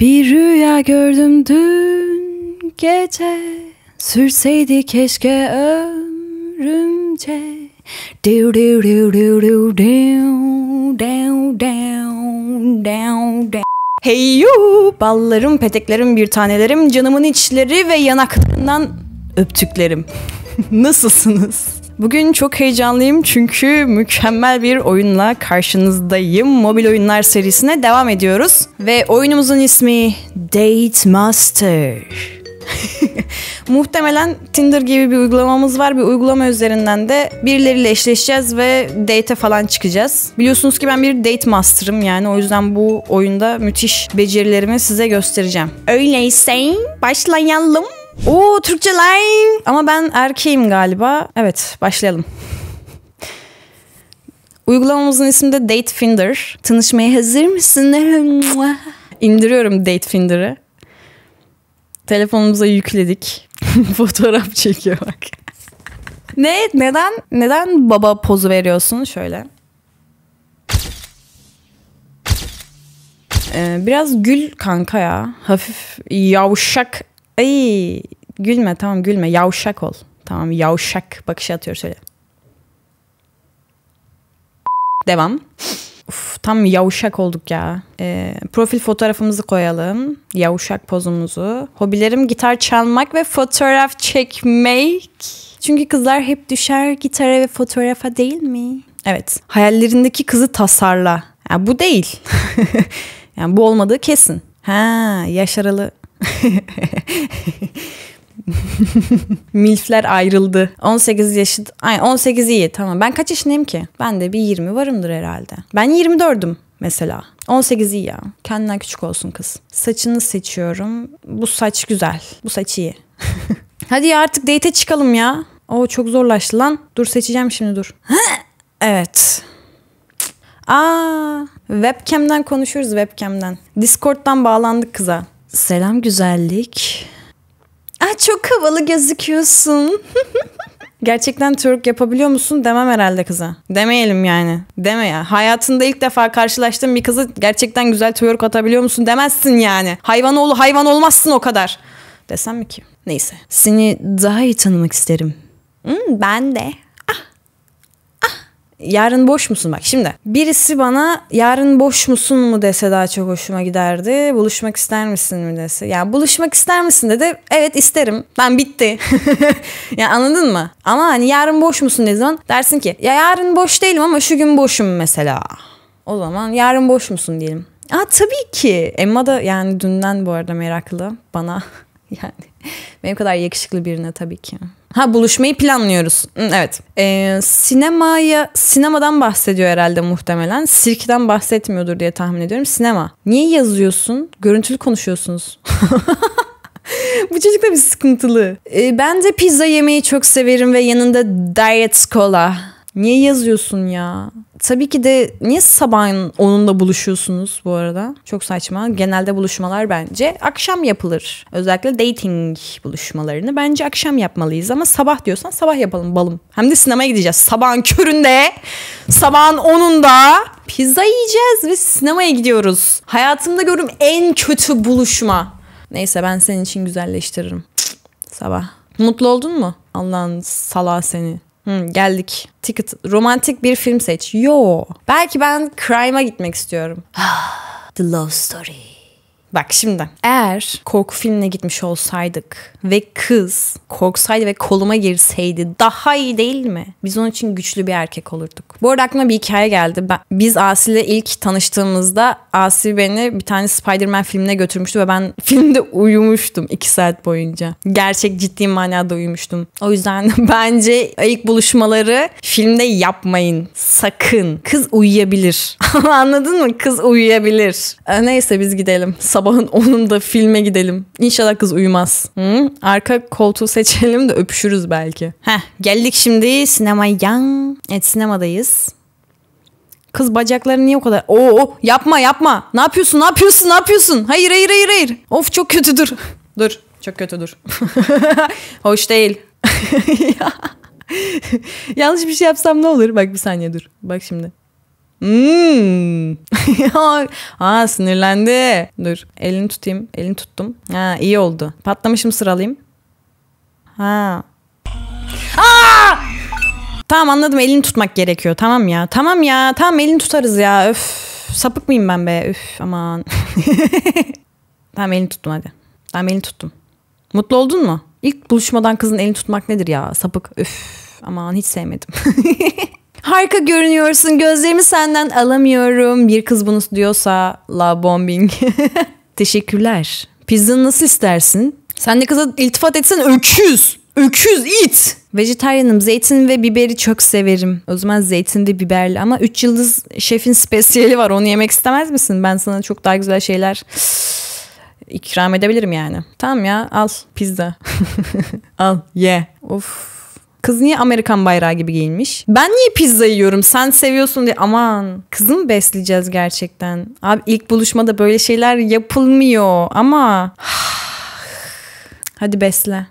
Bir rüya gördüm dün gece Sürseydi keşke ömrümce Diu diu diu diu diu diu Down down down down Hey you! Ballarım, peteklerim, bir tanelerim, canımın içleri ve yanaklarından öptüklerim. Nasılsınız? Bugün çok heyecanlıyım çünkü mükemmel bir oyunla karşınızdayım. Mobil oyunlar serisine devam ediyoruz. Ve oyunumuzun ismi Date Master. Muhtemelen Tinder gibi bir uygulamamız var. Bir uygulama üzerinden de birileriyle eşleşeceğiz ve date falan çıkacağız. Biliyorsunuz ki ben bir date master'ım yani o yüzden bu oyunda müthiş becerilerimi size göstereceğim. Öyleyse başlayalım. Oo Türkçe line. Ama ben erkeğim galiba. Evet başlayalım. Uygulamamızın ismi de Date Finder. Tanışmaya hazır mısın? İndiriyorum Date Finder'ı. Telefonumuza yükledik. Fotoğraf çekiyor bak. ne? Neden? Neden baba pozu veriyorsun şöyle? Ee, biraz gül kanka ya. Hafif yavşak. Ay gülme tamam gülme. Yavşak ol. Tamam yavşak bakışı atıyor şöyle. Devam. Uf, tam yavuşak olduk ya. Ee, profil fotoğrafımızı koyalım. Yavuşak pozumuzu. Hobilerim gitar çalmak ve fotoğraf çekmek. Çünkü kızlar hep düşer gitara ve fotoğrafa değil mi? Evet. Hayallerindeki kızı tasarla. Ya bu değil. yani bu olmadığı kesin. Ha, yaş aralı. Milfler ayrıldı. 18 yaşı... Ay 18 iyi tamam. Ben kaç yaşındayım ki? Ben de bir 20 varımdır herhalde. Ben 24'üm mesela. 18 iyi ya. Kendinden küçük olsun kız. Saçını seçiyorum. Bu saç güzel. Bu saç iyi. Hadi ya artık date çıkalım ya. O çok zorlaştı lan. Dur seçeceğim şimdi dur. evet. Aa, webcam'den konuşuyoruz webcam'den. Discord'dan bağlandık kıza. Selam güzellik. Aa, çok havalı gözüküyorsun. Gerçekten twerk yapabiliyor musun demem herhalde kıza. Demeyelim yani. Deme ya. Hayatında ilk defa karşılaştığın bir kızı gerçekten güzel twerk atabiliyor musun demezsin yani. Hayvan oğlu hayvan olmazsın o kadar. Desem mi ki? Neyse. Seni daha iyi tanımak isterim. Hmm, ben de yarın boş musun? Bak şimdi birisi bana yarın boş musun mu? dese daha çok hoşuma giderdi. Buluşmak ister misin? mi dese. Yani buluşmak ister misin? dedi. Evet isterim. Ben bitti. Yani anladın mı? Ama hani yarın boş musun? ne zaman dersin ki ya yarın boş değilim ama şu gün boşum mesela. O zaman yarın boş musun? diyelim. Aa tabii ki. Emma da yani dünden bu arada meraklı bana. Yani benim kadar yakışıklı birine tabii ki. Ha buluşmayı planlıyoruz. Evet. Ee, sinemaya sinemadan bahsediyor herhalde muhtemelen. Sirkten bahsetmiyordur diye tahmin ediyorum. Sinema. Niye yazıyorsun? Görüntülü konuşuyorsunuz. Bu çocuk da bir sıkıntılı. Ee, ben de pizza yemeyi çok severim ve yanında diet cola. Niye yazıyorsun ya? Tabii ki de niye sabahın onunla buluşuyorsunuz bu arada? Çok saçma. Genelde buluşmalar bence akşam yapılır. Özellikle dating buluşmalarını bence akşam yapmalıyız ama sabah diyorsan sabah yapalım balım. Hem de sinemaya gideceğiz. Sabahın köründe, sabahın onunda pizza yiyeceğiz ve sinemaya gidiyoruz. Hayatımda gördüğüm en kötü buluşma. Neyse ben senin için güzelleştiririm. Sabah. Mutlu oldun mu? Allah'ın salağı seni. Hmm, geldik. Ticket. Romantik bir film seç. Yo. Belki ben crime'a gitmek istiyorum. The Love Story. Bak şimdi eğer korku filmine gitmiş olsaydık ve kız korksaydı ve koluma girseydi daha iyi değil mi? Biz onun için güçlü bir erkek olurduk. Bu arada aklıma bir hikaye geldi. Ben, biz Asi ile ilk tanıştığımızda Asi beni bir tane Spider-Man filmine götürmüştü ve ben filmde uyumuştum iki saat boyunca. Gerçek ciddi manada uyumuştum. O yüzden bence ilk buluşmaları filmde yapmayın. Sakın. Kız uyuyabilir. Anladın mı? Kız uyuyabilir. Neyse biz gidelim sabahın 10'unda filme gidelim. İnşallah kız uyumaz. Hı? Arka koltuğu seçelim de öpüşürüz belki. Heh, geldik şimdi sinemaya. Evet sinemadayız. Kız bacakları niye o kadar? Oo yapma yapma. Ne yapıyorsun? Ne yapıyorsun? Ne yapıyorsun? Hayır hayır hayır hayır. Of çok kötü dur. dur. Çok kötü dur. Hoş değil. Yanlış bir şey yapsam ne olur? Bak bir saniye dur. Bak şimdi. Hmm. Aa sinirlendi. Dur elini tutayım. Elini tuttum. Ha iyi oldu. Patlamış mısır alayım. Ha. Aa! Tamam anladım elini tutmak gerekiyor. Tamam ya. Tamam ya. Tamam elini tutarız ya. Öf. Sapık mıyım ben be? Üf aman. tamam elini tuttum hadi. Tamam elini tuttum. Mutlu oldun mu? İlk buluşmadan kızın elini tutmak nedir ya? Sapık. Üf aman hiç sevmedim. Harika görünüyorsun. Gözlerimi senden alamıyorum. Bir kız bunu diyorsa la bombing. Teşekkürler. Pizzanı nasıl istersin? Sen de kıza iltifat etsen öküz. Öküz it. Vejetaryenim. Zeytin ve biberi çok severim. O zaman zeytin ve biberli. Ama 3 yıldız şefin spesiyeli var. Onu yemek istemez misin? Ben sana çok daha güzel şeyler ikram edebilirim yani. Tamam ya al pizza. al ye. Yeah. Of. Kız niye Amerikan bayrağı gibi giyinmiş? Ben niye pizza yiyorum? Sen seviyorsun diye. Aman kızı mı besleyeceğiz gerçekten? Abi ilk buluşmada böyle şeyler yapılmıyor ama... Hadi besle.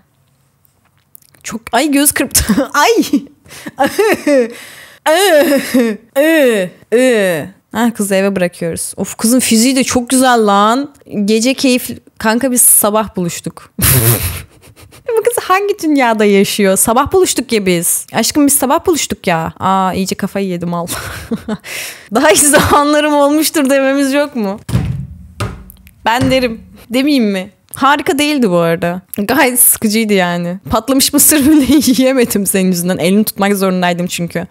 Çok ay göz kırptı. ay. Ha kızı eve bırakıyoruz. Of kızın fiziği de çok güzel lan. Gece keyif kanka biz sabah buluştuk. Bu kız hangi dünyada yaşıyor? Sabah buluştuk ya biz. Aşkım biz sabah buluştuk ya. Aa iyice kafayı yedim al. Daha iyi zamanlarım olmuştur dememiz yok mu? Ben derim. Demeyeyim mi? Harika değildi bu arada. Gayet sıkıcıydı yani. Patlamış mısır bile yiyemedim senin yüzünden. Elini tutmak zorundaydım çünkü.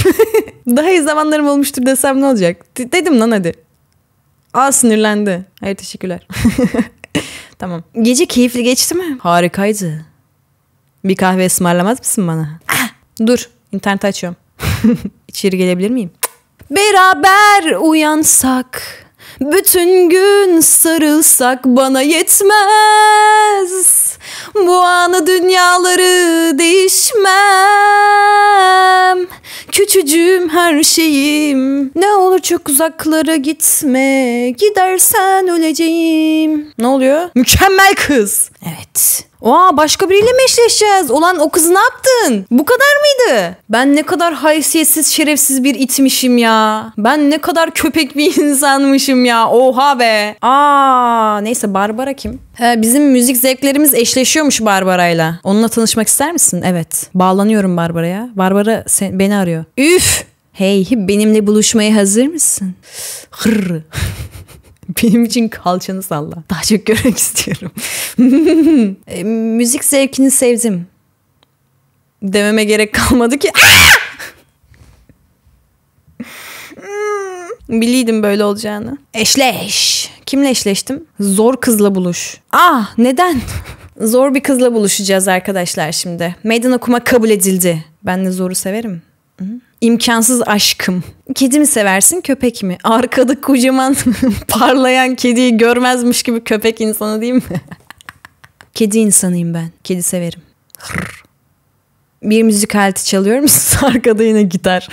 Daha iyi zamanlarım olmuştur desem ne olacak? D- dedim lan hadi. Aa sinirlendi. Hayır teşekkürler. tamam. Gece keyifli geçti mi? Harikaydı. Bir kahve ısmarlamaz mısın bana? Ah, dur internet açıyorum. İçeri gelebilir miyim? Beraber uyansak bütün gün sarılsak bana yetmez. Bu anı dünyaları değişmem. Küçücüğüm her şeyim. Ne olur çok uzaklara gitme. Gidersen öleceğim. Ne oluyor? Mükemmel kız. Evet. Oha başka biriyle mi eşleşeceğiz? Olan o kızı ne yaptın? Bu kadar mıydı? Ben ne kadar haysiyetsiz şerefsiz bir itmişim ya. Ben ne kadar köpek bir insanmışım ya. Oha be. Aa neyse Barbara kim? He, bizim müzik zevklerimiz eşleşiyormuş Barbara'yla. Onunla tanışmak ister misin? Evet. Bağlanıyorum Barbara'ya. Barbara sen, beni arıyor. Üf. Hey benimle buluşmaya hazır mısın? Hırr. Benim için kalçanı salla. Daha çok görmek istiyorum. e, müzik zevkini sevdim. Dememe gerek kalmadı ki. Biliydim böyle olacağını. Eşleş. Kimle eşleştim? Zor kızla buluş. Ah neden? Zor bir kızla buluşacağız arkadaşlar şimdi. Meydan okuma kabul edildi. Ben de zoru severim. Hı? İmkansız aşkım. Kedi mi seversin köpek mi? Arkada kocaman parlayan kediyi görmezmiş gibi köpek insanı değil mi? Kedi insanıyım ben. Kedi severim. Bir müzik aleti çalıyor musun? Arkada yine gitar.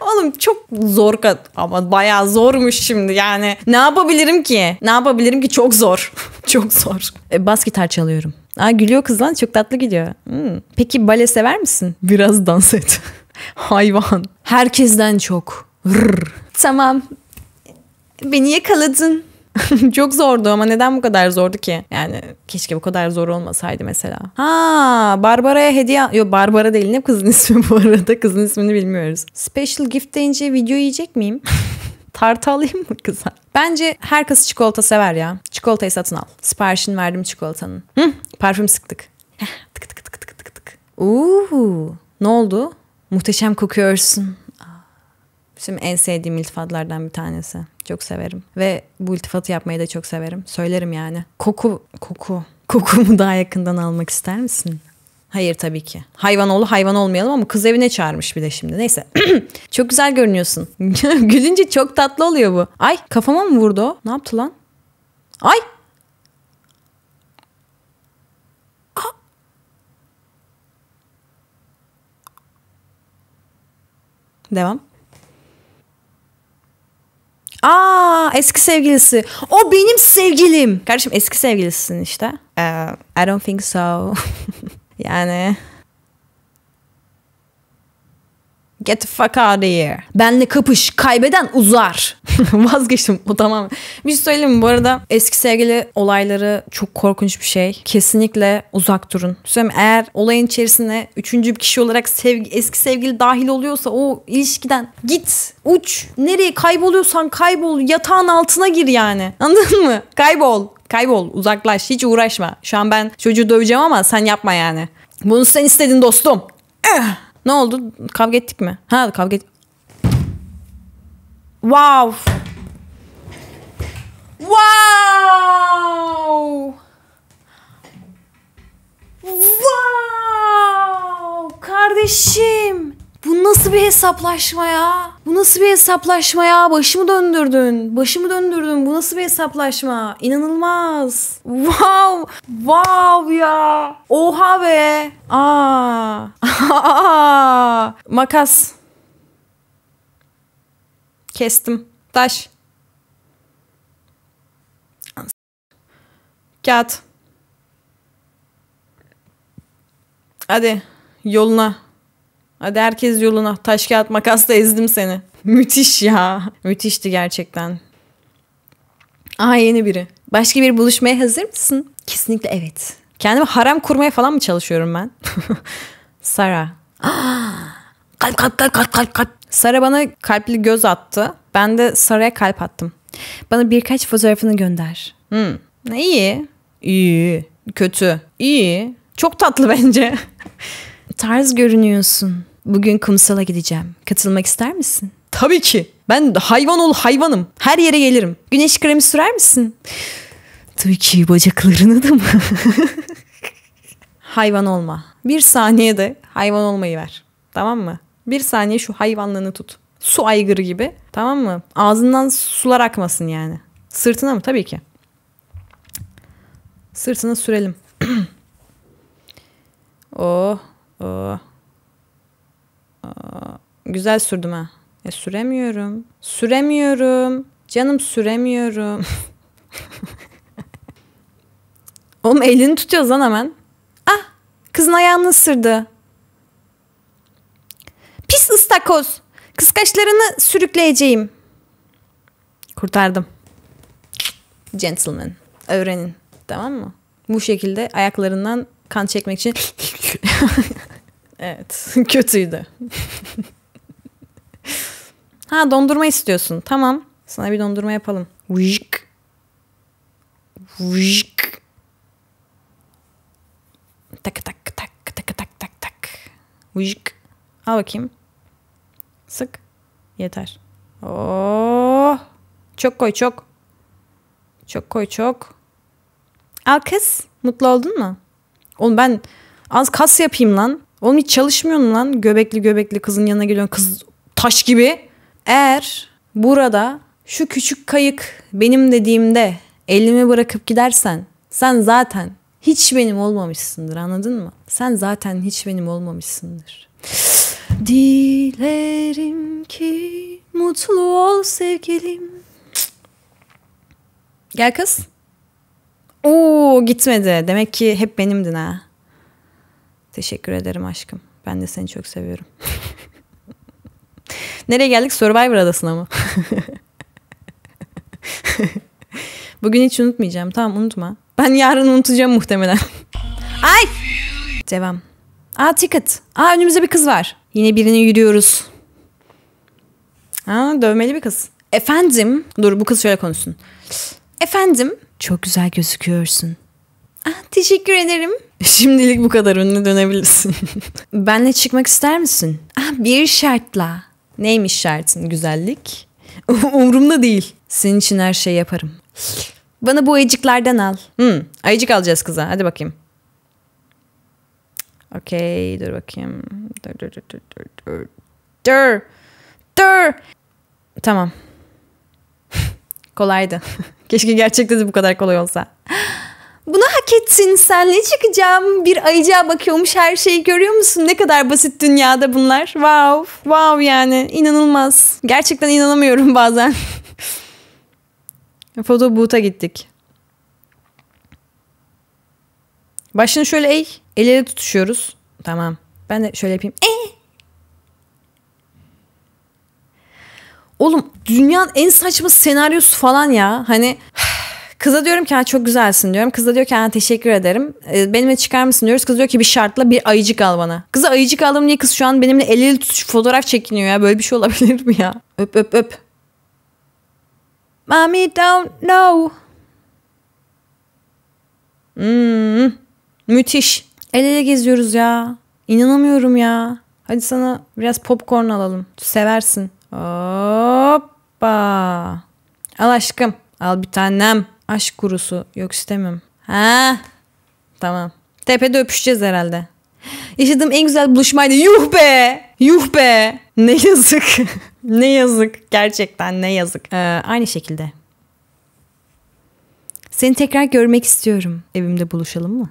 Oğlum çok zor kat ama bayağı zormuş şimdi yani. Ne yapabilirim ki? Ne yapabilirim ki? Çok zor. çok zor. E, bas gitar çalıyorum. Aa gülüyor kız lan çok tatlı gidiyor. Hmm. Peki bale sever misin? Biraz dans et. Hayvan. Herkesten çok. Rrr. Tamam. Beni yakaladın. Çok zordu ama neden bu kadar zordu ki? Yani keşke bu kadar zor olmasaydı mesela. Ha, Barbara'ya hediye... Yok Barbara değil ne kızın ismi bu arada? Kızın ismini bilmiyoruz. Special gift deyince video yiyecek miyim? Tartı alayım mı kıza? Bence her kız çikolata sever ya. Çikolatayı satın al. Siparişini verdim çikolatanın. Hı, parfüm sıktık. tık tık tık tık tık tık. Uuu. Ne oldu? Muhteşem kokuyorsun. Şimdi en sevdiğim iltifatlardan bir tanesi. Çok severim. Ve bu iltifatı yapmayı da çok severim. Söylerim yani. Koku, koku. Kokumu daha yakından almak ister misin? Hayır tabii ki. Hayvan oğlu hayvan olmayalım ama kız evine çağırmış bir de şimdi. Neyse. çok güzel görünüyorsun. Gülünce çok tatlı oluyor bu. Ay kafama mı vurdu o? Ne yaptı lan? Ay Devam. Aa eski sevgilisi. O benim sevgilim. Kardeşim eski sevgilisisin işte. Uh, I don't think so. yani Get the fuck out of here. Benle kapış. Kaybeden uzar. Vazgeçtim. O tamam. Bir şey söyleyeyim mi? Bu arada eski sevgili olayları çok korkunç bir şey. Kesinlikle uzak durun. Söyleyeyim eğer olayın içerisine üçüncü bir kişi olarak sevgi, eski sevgili dahil oluyorsa o ilişkiden git. Uç. Nereye kayboluyorsan kaybol. Yatağın altına gir yani. Anladın mı? Kaybol. Kaybol. Uzaklaş. Hiç uğraşma. Şu an ben çocuğu döveceğim ama sen yapma yani. Bunu sen istedin dostum. Eh. Ne oldu? Kavga ettik mi? Ha kavga et. Wow. Wow. Wow. Kardeşim. Bu nasıl bir hesaplaşma ya? Bu nasıl bir hesaplaşma ya? Başımı döndürdün. Başımı döndürdün. Bu nasıl bir hesaplaşma? İnanılmaz. Wow. Wow ya. Oha be. Aa. Makas. Kestim. Taş. Kağıt. Hadi yoluna. Hadi herkes yoluna. Taş kağıt makasla ezdim seni. Müthiş ya. Müthişti gerçekten. Aha yeni biri. Başka bir buluşmaya hazır mısın? Kesinlikle evet. Kendime harem kurmaya falan mı çalışıyorum ben? Sara. kalp kalp kalp kalp kalp kalp. Sara bana kalpli göz attı. Ben de Sara'ya kalp attım. Bana birkaç fotoğrafını gönder. Hmm. İyi. İyi. Kötü. İyi. Çok tatlı bence. Tarz görünüyorsun. Bugün kumsala gideceğim. Katılmak ister misin? Tabii ki. Ben hayvan ol hayvanım. Her yere gelirim. Güneş kremi sürer misin? Tabii ki bacaklarını da mı? hayvan olma. Bir saniyede hayvan olmayı ver. Tamam mı? Bir saniye şu hayvanlığını tut. Su aygırı gibi. Tamam mı? Ağzından sular akmasın yani. Sırtına mı? Tabii ki. Sırtına sürelim. oh. Oh. Aa, güzel sürdüm ha. E, süremiyorum. Süremiyorum. Canım süremiyorum. Oğlum elini tutuyoruz lan hemen. Ah kızın ayağını ısırdı. Pis ıstakoz. Kıskaçlarını sürükleyeceğim. Kurtardım. Gentleman. Öğrenin. Tamam mı? Bu şekilde ayaklarından kan çekmek için Evet. Kötüydü. ha dondurma istiyorsun. Tamam. Sana bir dondurma yapalım. Vıjk. Vıjk. Tak tak tak tak tak tak tak. Vıjk. Al bakayım. Sık. Yeter. Oh. Çok koy çok. Çok koy çok. Al kız. Mutlu oldun mu? Oğlum ben az kas yapayım lan. Oğlum hiç çalışmıyorsun lan. Göbekli göbekli kızın yanına geliyorsun. Kız taş gibi. Eğer burada şu küçük kayık benim dediğimde elimi bırakıp gidersen sen zaten hiç benim olmamışsındır anladın mı? Sen zaten hiç benim olmamışsındır. Dilerim ki mutlu ol sevgilim. Gel kız. Oo gitmedi. Demek ki hep benimdin ha. Teşekkür ederim aşkım. Ben de seni çok seviyorum. Nereye geldik? Survivor adasına mı? Bugün hiç unutmayacağım. Tamam unutma. Ben yarın unutacağım muhtemelen. Ay! Devam. Aa ticket. Aa önümüzde bir kız var. Yine birini yürüyoruz. Aa dövmeli bir kız. Efendim. Dur bu kız şöyle konuşsun. Efendim. Çok güzel gözüküyorsun. Ah, teşekkür ederim. Şimdilik bu kadar önüne dönebilirsin. Benle çıkmak ister misin? Ah, bir şartla. Neymiş şartın? Güzellik? Umurumda değil. Senin için her şey yaparım. Bana bu ayıcıklardan al. Hmm, ayıcık alacağız kıza. Hadi bakayım. Okey dur bakayım. Dur dur dur dur dur. Dur. Dur. Tamam. Kolaydı. Keşke gerçekten de bu kadar kolay olsa. Bunu hak etsin senle çıkacağım. Bir ayıcığa bakıyormuş her şeyi görüyor musun? Ne kadar basit dünyada bunlar. Wow. Wow yani inanılmaz. Gerçekten inanamıyorum bazen. Foto boot'a gittik. Başını şöyle eğ. El ele tutuşuyoruz. Tamam. Ben de şöyle yapayım. E. Oğlum dünyanın en saçma senaryosu falan ya. Hani Kıza diyorum ki çok güzelsin diyorum. Kız da diyor ki teşekkür ederim. E, benimle çıkar mısın diyoruz. Kız diyor ki bir şartla bir ayıcık al bana. Kıza ayıcık aldım diye kız şu an benimle el ele tutuş fotoğraf çekiniyor ya. Böyle bir şey olabilir mi ya? Öp öp öp. Mommy don't know. Hmm, müthiş. El ele geziyoruz ya. İnanamıyorum ya. Hadi sana biraz popcorn alalım. Seversin. Hoppa. Al aşkım. Al bir tanem. Aşk kurusu. Yok istemem. Ha? Tamam. Tepede öpüşeceğiz herhalde. Yaşadığım en güzel buluşmaydı. Yuh be! Yuh be! Ne yazık. ne yazık. Gerçekten ne yazık. Ee, aynı şekilde. Seni tekrar görmek istiyorum. Evimde buluşalım mı?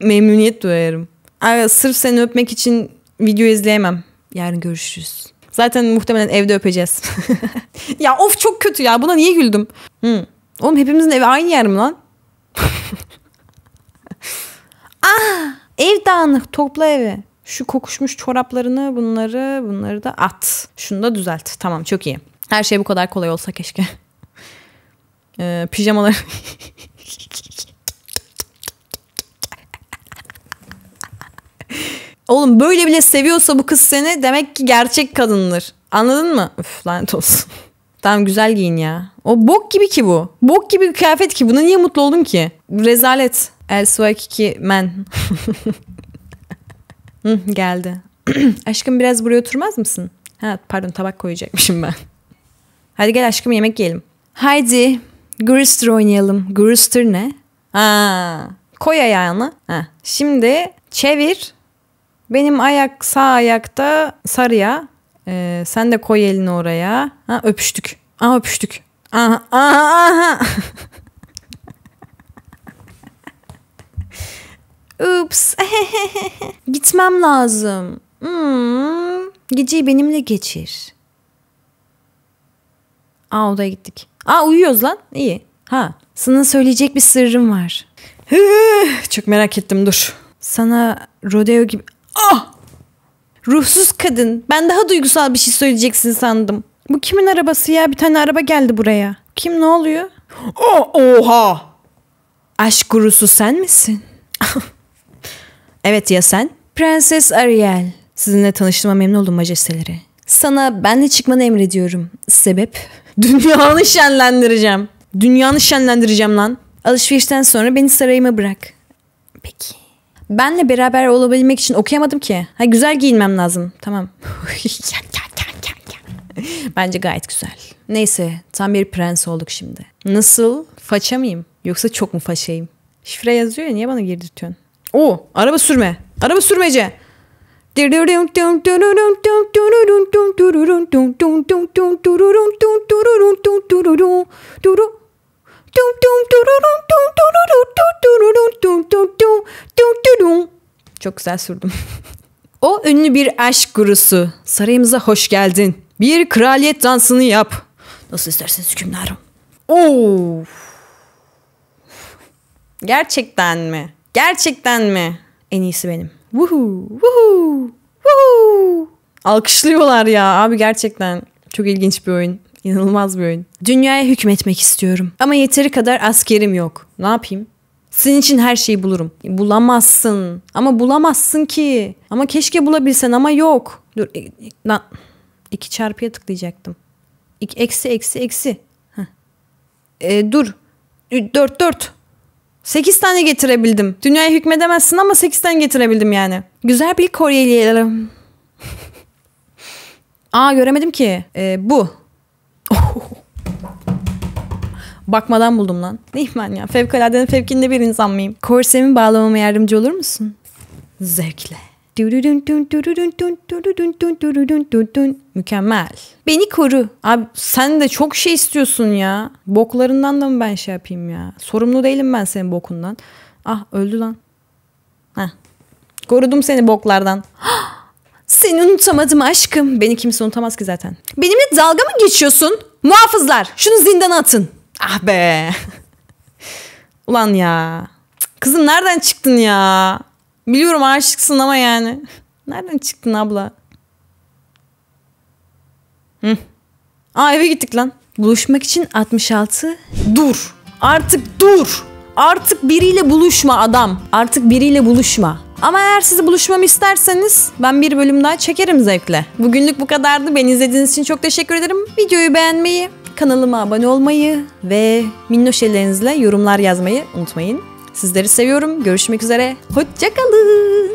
Memnuniyet duyarım. Abi, sırf seni öpmek için video izleyemem. Yarın görüşürüz. Zaten muhtemelen evde öpeceğiz. ya of çok kötü ya. Buna niye güldüm? Hı. Oğlum hepimizin evi aynı yer mi lan? ah, ev dağınık. Topla evi. Şu kokuşmuş çoraplarını bunları bunları da at. Şunu da düzelt. Tamam çok iyi. Her şey bu kadar kolay olsa keşke. Ee, pijamalar. Oğlum böyle bile seviyorsa bu kız seni demek ki gerçek kadındır. Anladın mı? Üf lanet olsun. tamam güzel giyin ya. O bok gibi ki bu. Bok gibi bir kıyafet ki. Buna niye mutlu oldun ki? Rezalet. El Swakiki men. Hı, geldi. aşkım biraz buraya oturmaz mısın? Ha pardon tabak koyacakmışım ben. Hadi gel aşkım yemek yiyelim. Haydi Gruster oynayalım. Gruster ne? Ha, koy ayağını. Ha, şimdi çevir. Benim ayak sağ ayakta sarıya. Ee, sen de koy elini oraya. Ha, öpüştük. Aha öpüştük. Aha aha aha. Ups. Gitmem lazım. Hmm. Geceyi benimle geçir. Aa odaya gittik. Aa uyuyoruz lan. İyi. Ha. Sana söyleyecek bir sırrım var. Çok merak ettim dur. Sana rodeo gibi... Ah! Ruhsuz kadın. Ben daha duygusal bir şey söyleyeceksin sandım. Bu kimin arabası ya? Bir tane araba geldi buraya. Kim ne oluyor? Oh, oha! Aşk gurusu sen misin? evet ya sen? Prenses Ariel. Sizinle tanıştığıma memnun oldum majesteleri. Sana benle çıkmanı emrediyorum. Sebep? Dünyanı şenlendireceğim. Dünyanı şenlendireceğim lan. Alışverişten sonra beni sarayıma bırak. Peki. Benle beraber olabilmek için okuyamadım ki. Ha güzel giyinmem lazım. Tamam. Bence gayet güzel. Neyse tam bir prens olduk şimdi. Nasıl? Faça mıyım? Yoksa çok mu faşayım? Şifre yazıyor ya niye bana girdirtiyorsun? Oo araba sürme. Araba sürmece. Çok güzel sürdüm. o ünlü bir aşk gurusu. Sarayımıza hoş geldin. Bir kraliyet dansını yap. Nasıl isterseniz hükümdarım. Oo. Gerçekten mi? Gerçekten mi? En iyisi benim. Woohoo, woohoo, woohoo. Alkışlıyorlar ya abi gerçekten. Çok ilginç bir oyun. İnanılmaz bir oyun. Dünyaya hükmetmek istiyorum. Ama yeteri kadar askerim yok. Ne yapayım? Senin için her şeyi bulurum. Bulamazsın. Ama bulamazsın ki. Ama keşke bulabilsen ama yok. Dur. E, lan. İki çarpıya tıklayacaktım. İki, eksi eksi eksi. E, dur. Dört dört. Sekiz tane getirebildim. Dünyaya hükmedemezsin ama sekiz tane getirebildim yani. Güzel bir kolyeleyelim. Aa göremedim ki. E, bu. Bakmadan buldum lan. Neyim ben ya? Fevkaladenin fevkinde bir insan mıyım? Korsemi bağlamama yardımcı olur musun? Zevkle. Mükemmel. Beni koru. Abi sen de çok şey istiyorsun ya. Boklarından da mı ben şey yapayım ya? Sorumlu değilim ben senin bokundan. Ah öldü lan. Heh. Korudum seni boklardan. Seni unutamadım aşkım. Beni kimse unutamaz ki zaten. Benimle dalga mı geçiyorsun? Muhafızlar şunu zindana atın. Ah be. Ulan ya. Kızım nereden çıktın ya? Biliyorum aşıksın ama yani. Nereden çıktın abla? Aa eve gittik lan. Buluşmak için 66. Dur. Artık dur. Artık biriyle buluşma adam. Artık biriyle buluşma. Ama eğer sizi buluşmamı isterseniz ben bir bölüm daha çekerim zevkle. Bugünlük bu kadardı. Beni izlediğiniz için çok teşekkür ederim. Videoyu beğenmeyi, kanalıma abone olmayı ve minnoş ellerinizle yorumlar yazmayı unutmayın. Sizleri seviyorum. Görüşmek üzere. Hoşçakalın.